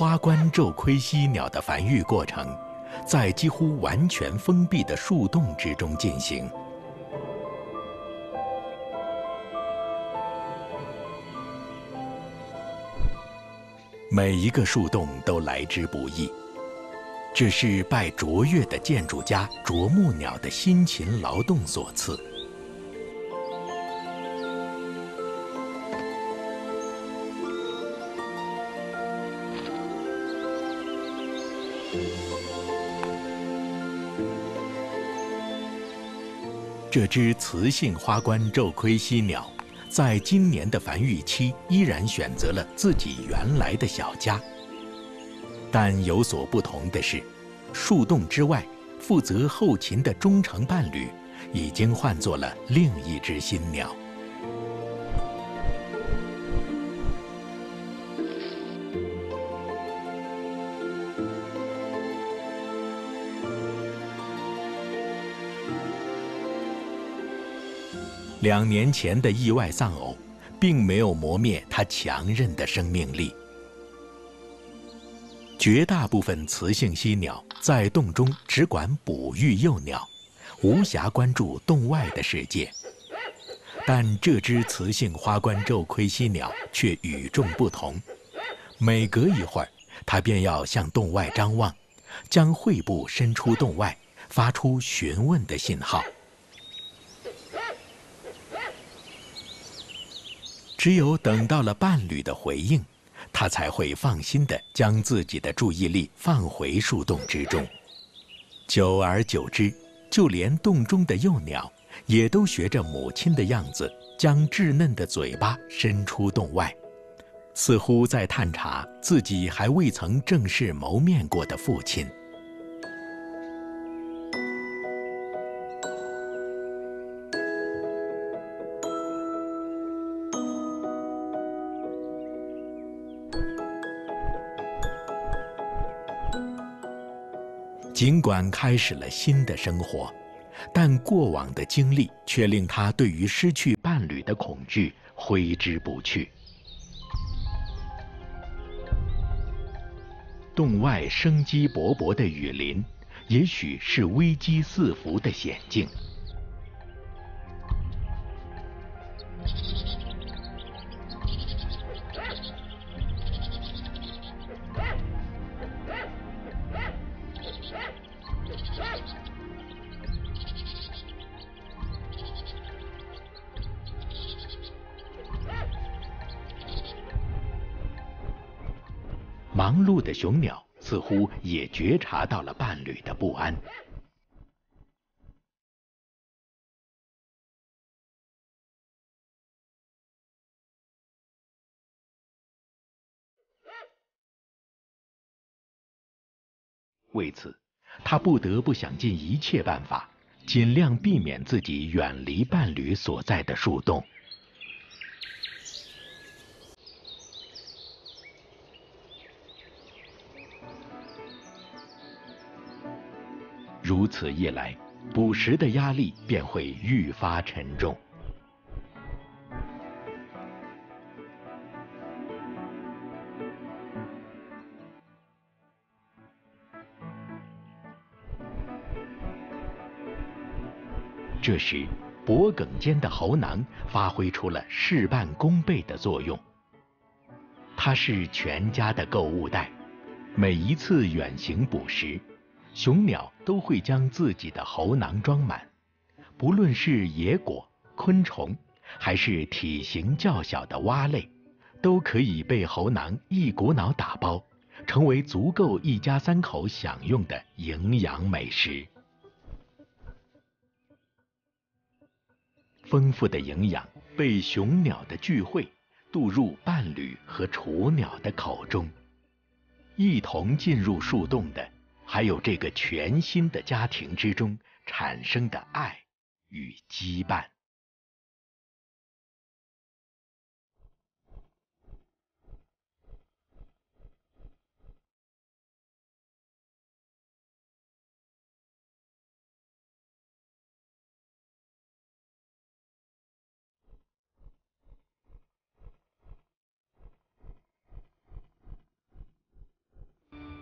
花冠皱盔犀鸟的繁育过程，在几乎完全封闭的树洞之中进行。每一个树洞都来之不易，这是拜卓越的建筑家啄木鸟的辛勤劳动所赐。这只雌性花冠皱盔犀鸟。在今年的繁育期，依然选择了自己原来的小家。但有所不同的是，树洞之外，负责后勤的忠诚伴侣，已经换作了另一只新鸟。两年前的意外丧偶，并没有磨灭它强韧的生命力。绝大部分雌性犀鸟在洞中只管哺育幼鸟，无暇关注洞外的世界。但这只雌性花冠皱盔犀鸟却与众不同，每隔一会儿，它便要向洞外张望，将喙部伸出洞外，发出询问的信号。只有等到了伴侣的回应，它才会放心地将自己的注意力放回树洞之中。久而久之，就连洞中的幼鸟也都学着母亲的样子，将稚嫩的嘴巴伸出洞外，似乎在探查自己还未曾正式谋面过的父亲。尽管开始了新的生活，但过往的经历却令他对于失去伴侣的恐惧挥之不去。洞外生机勃勃的雨林，也许是危机四伏的险境。忙碌的雄鸟似乎也觉察到了伴侣的不安。为此，他不得不想尽一切办法，尽量避免自己远离伴侣所在的树洞。如此一来，捕食的压力便会愈发沉重。这时，脖颈间的喉囊发挥出了事半功倍的作用。它是全家的购物袋，每一次远行捕食。雄鸟都会将自己的喉囊装满，不论是野果、昆虫，还是体型较小的蛙类，都可以被喉囊一股脑打包，成为足够一家三口享用的营养美食。丰富的营养被雄鸟的聚会渡入伴侣和雏鸟的口中，一同进入树洞的。还有这个全新的家庭之中产生的爱与羁绊。